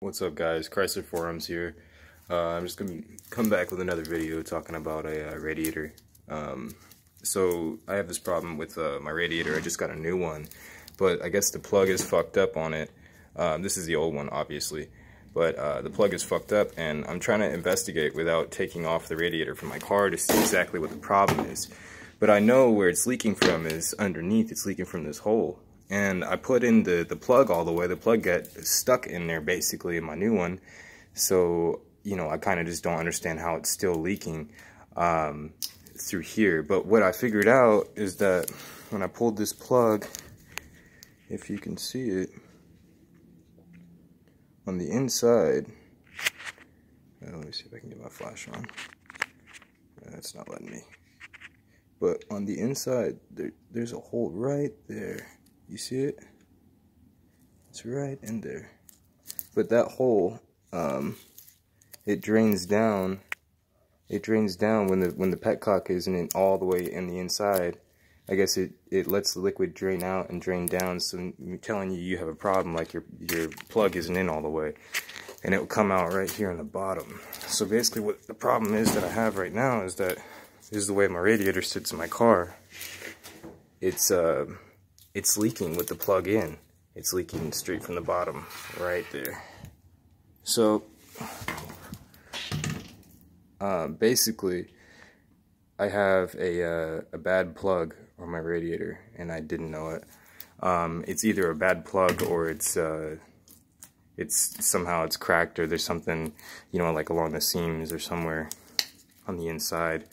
What's up guys, Chrysler Forums here. Uh, I'm just to come back with another video talking about a uh, radiator. Um, so I have this problem with uh, my radiator, I just got a new one, but I guess the plug is fucked up on it. Um, this is the old one obviously, but uh, the plug is fucked up and I'm trying to investigate without taking off the radiator from my car to see exactly what the problem is. But I know where it's leaking from is underneath, it's leaking from this hole and I put in the, the plug all the way. The plug got stuck in there basically in my new one. So, you know, I kind of just don't understand how it's still leaking um, through here. But what I figured out is that when I pulled this plug, if you can see it, on the inside, uh, let me see if I can get my flash on. That's not letting me. But on the inside, there, there's a hole right there you see it? It's right in there. But that hole, um, it drains down. It drains down when the when the petcock isn't in all the way in the inside. I guess it, it lets the liquid drain out and drain down. So I'm telling you, you have a problem like your, your plug isn't in all the way. And it will come out right here on the bottom. So basically what the problem is that I have right now is that this is the way my radiator sits in my car. It's, uh, it's leaking with the plug in. It's leaking straight from the bottom, right there. So, uh, basically, I have a, uh, a bad plug on my radiator, and I didn't know it. Um, it's either a bad plug or it's uh, it's somehow it's cracked or there's something, you know, like along the seams or somewhere on the inside.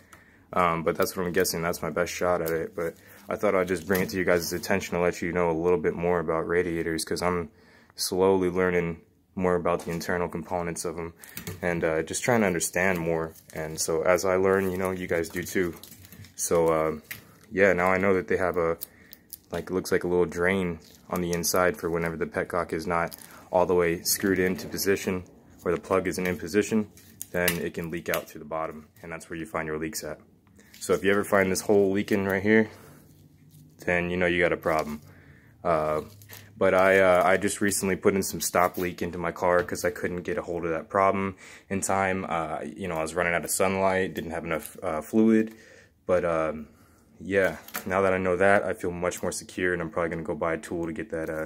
Um, but that's what I'm guessing. That's my best shot at it. But I thought I'd just bring it to you guys' attention to let you know a little bit more about radiators because I'm slowly learning more about the internal components of them and uh, just trying to understand more. And so as I learn, you know, you guys do too. So uh, yeah, now I know that they have a, like, it looks like a little drain on the inside for whenever the petcock is not all the way screwed into position or the plug isn't in position, then it can leak out through the bottom. And that's where you find your leaks at. So if you ever find this hole leaking right here, then you know you got a problem. Uh, but I uh, I just recently put in some stop leak into my car because I couldn't get a hold of that problem in time. Uh, you know, I was running out of sunlight, didn't have enough uh, fluid. But um, yeah, now that I know that, I feel much more secure, and I'm probably gonna go buy a tool to get that uh,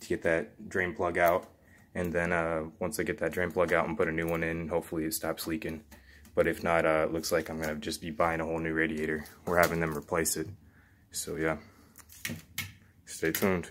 to get that drain plug out. And then uh, once I get that drain plug out and put a new one in, hopefully it stops leaking. But if not, uh, it looks like I'm going to just be buying a whole new radiator. We're having them replace it. So yeah, stay tuned.